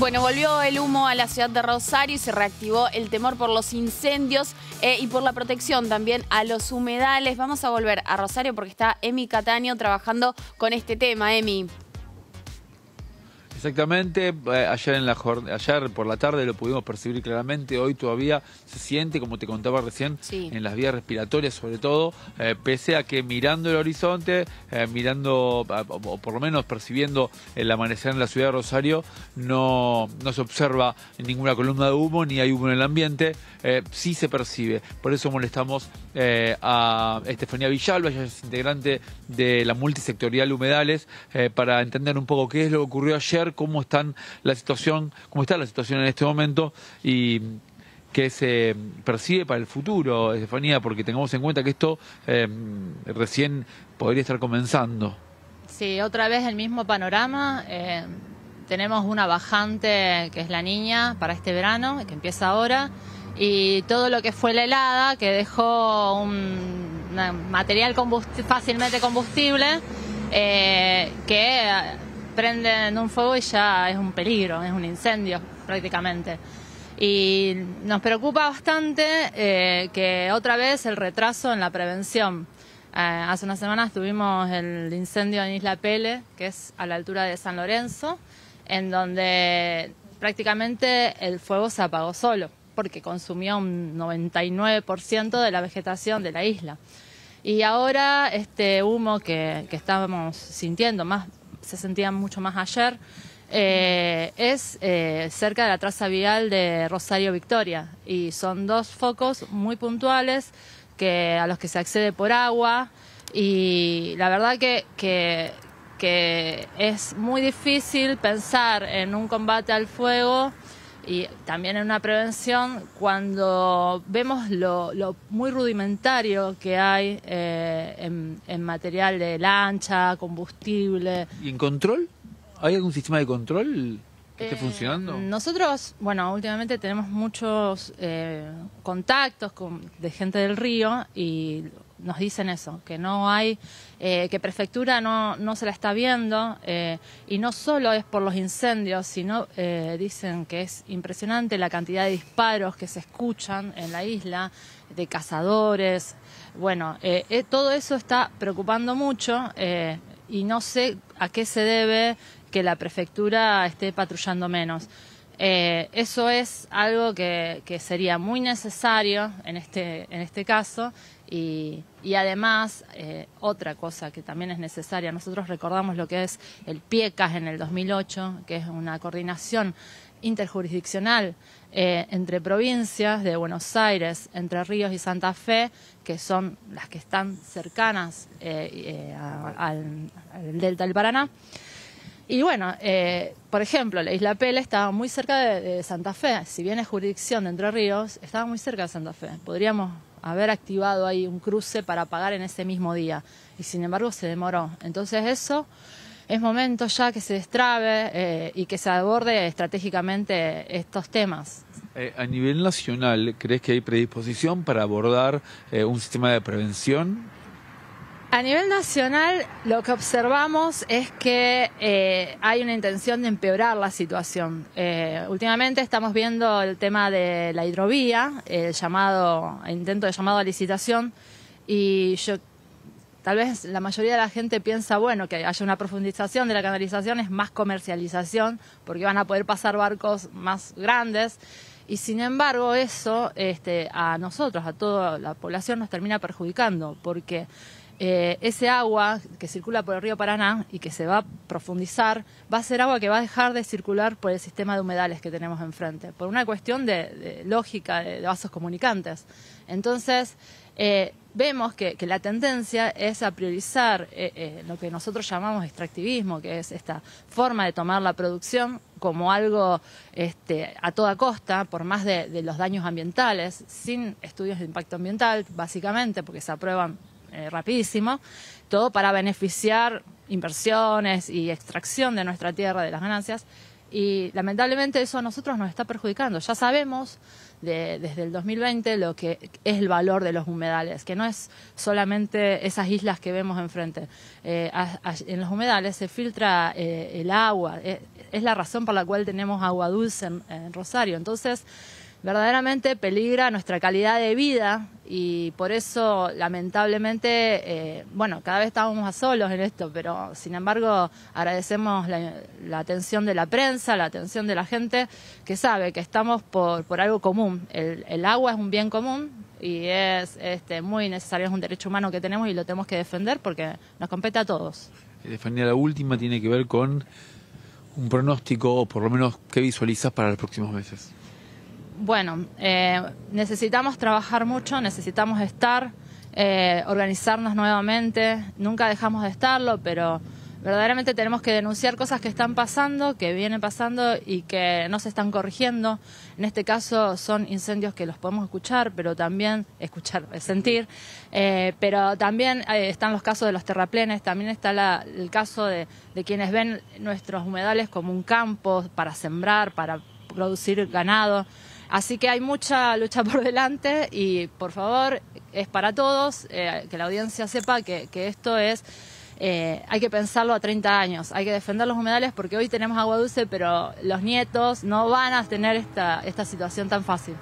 Bueno, volvió el humo a la ciudad de Rosario y se reactivó el temor por los incendios eh, y por la protección también a los humedales. Vamos a volver a Rosario porque está Emi Cataño trabajando con este tema. Emi. Exactamente, eh, ayer, en la, ayer por la tarde lo pudimos percibir claramente, hoy todavía se siente, como te contaba recién, en las vías respiratorias sobre todo, eh, pese a que mirando el horizonte, eh, mirando, o por lo menos percibiendo el amanecer en la ciudad de Rosario, no, no se observa ninguna columna de humo, ni hay humo en el ambiente, sí se percibe. Por eso molestamos a Estefanía Villalba, ella es integrante de la multisectorial Humedales, para entender un poco qué es lo que ocurrió ayer cómo están la situación, cómo está la situación en este momento y qué se percibe para el futuro, Estefanía, porque tengamos en cuenta que esto eh, recién podría estar comenzando. Sí, otra vez el mismo panorama. Eh, tenemos una bajante que es la niña para este verano, que empieza ahora, y todo lo que fue la helada, que dejó un material fácilmente combustible, eh, que prenden un fuego y ya es un peligro, es un incendio prácticamente. Y nos preocupa bastante eh, que otra vez el retraso en la prevención. Eh, hace unas semanas tuvimos el incendio en Isla Pele, que es a la altura de San Lorenzo, en donde prácticamente el fuego se apagó solo, porque consumió un 99% de la vegetación de la isla. Y ahora este humo que, que estábamos sintiendo, más se sentían mucho más ayer, eh, es eh, cerca de la traza vial de Rosario Victoria. Y son dos focos muy puntuales que, a los que se accede por agua. Y la verdad que, que, que es muy difícil pensar en un combate al fuego y también en una prevención cuando vemos lo, muy rudimentario que hay eh, en, material de lancha, combustible. ¿Y en control? ¿Hay algún sistema de control que esté eh, funcionando? Nosotros, bueno, últimamente tenemos muchos eh, contactos con, de gente del río y nos dicen eso, que no hay, eh, que prefectura no, no se la está viendo eh, y no solo es por los incendios, sino eh, dicen que es impresionante la cantidad de disparos que se escuchan en la isla, de cazadores. Bueno, todo eso está preocupando mucho y no sé a qué se debe que la prefectura esté patrullando menos. Eso es algo que, sería muy necesario en este, en este caso y, además, eh, otra cosa que también es necesaria, nosotros recordamos lo que es el PIECAS en el 2008, que es una coordinación interjurisdiccional eh, entre provincias de Buenos Aires, Entre Ríos y Santa Fe, que son las que están cercanas eh, al, delta del Paraná. Y bueno, por ejemplo, la isla Pele estaba muy cerca de, de, Santa Fe. Si bien es jurisdicción de Entre Ríos, estaba muy cerca de Santa Fe. Podríamos haber activado ahí un cruce para pagar en ese mismo día. Y sin embargo se demoró. Entonces eso es momento ya que se destrabe eh, y que se aborde estratégicamente estos temas. Eh, a nivel nacional, ¿crees que hay predisposición para abordar eh, un sistema de prevención a nivel nacional, lo que observamos es que eh, hay una intención de empeorar la situación. Eh, últimamente estamos viendo el tema de la hidrovía, el llamado, intento de llamado a licitación, y yo tal vez la mayoría de la gente piensa, bueno, que haya una profundización de la canalización es más comercialización, porque van a poder pasar barcos más grandes. Y sin embargo, eso este, a nosotros, a toda la población, nos termina perjudicando, porque eh, ese agua que circula por el río Paraná y que se va a profundizar, va a ser agua que va a dejar de circular por el sistema de humedales que tenemos enfrente, por una cuestión de, lógica de, vasos comunicantes. Entonces, eh, vemos que, la tendencia es a priorizar eh, lo que nosotros llamamos extractivismo, que es esta forma de tomar la producción como algo este, a toda costa, por más de los daños ambientales, sin estudios de impacto ambiental, básicamente, porque se aprueban eh, rapidísimo, todo para beneficiar inversiones y extracción de nuestra tierra, de las ganancias. Y lamentablemente eso a nosotros nos está perjudicando. Ya sabemos desde el 2020 lo que es el valor de los humedales, que no es solamente esas islas que vemos enfrente. Eh, en los humedales se filtra eh, el agua, es la razón por la cual tenemos agua dulce en Rosario. Entonces, verdaderamente peligra nuestra calidad de vida y por eso lamentablemente, eh, bueno, cada vez estamos más solos en esto, pero sin embargo agradecemos la, atención de la prensa, la atención de la gente que sabe que estamos por, por algo común. El, agua es un bien común y es este, muy necesario, es un derecho humano que tenemos y lo tenemos que defender porque nos compete a todos. Defender la última tiene que ver con un pronóstico o por lo menos qué visualizas para los próximos meses. Bueno, eh, necesitamos trabajar mucho, necesitamos estar, eh, organizarnos nuevamente. Nunca dejamos de estarlo, pero verdaderamente tenemos que denunciar cosas que están pasando, que vienen pasando y que no se están corrigiendo. En este caso son incendios que los podemos escuchar, pero también escuchar, sentir. Eh, pero también están los casos de los terraplenes, también está el caso de quienes ven nuestros humedales como un campo para sembrar, para producir ganado. Así que hay mucha lucha por delante y por favor, es para todos, eh, que la audiencia sepa que, esto es, eh, hay que pensarlo a 30 años, hay que defender los humedales porque hoy tenemos agua dulce, pero los nietos no van a tener esta, esta situación tan fácil.